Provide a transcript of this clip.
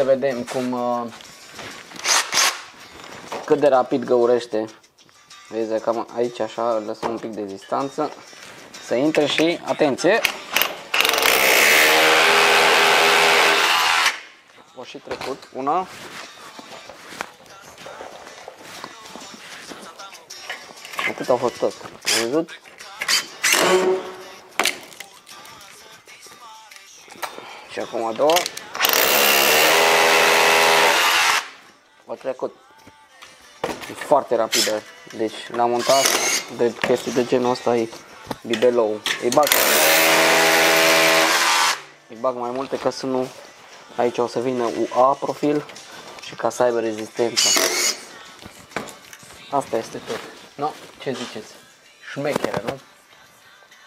să vedem cum uh, cât de rapid găurește. Vezi, cam aici așa lăsăm un pic de distanță să intre și, atenție, o și trecut, una, atât a fost tot, ai văzut? Și acum a doua. Trecut. E foarte rapidă. Deci la montat de chestii de genul ăsta e bibelou. Îi bag. Îi bag mai multe ca să nu... Aici o să vină UA profil și ca să aibă rezistență. Asta este tot. No? Ce ziceți? Șmecheră, nu?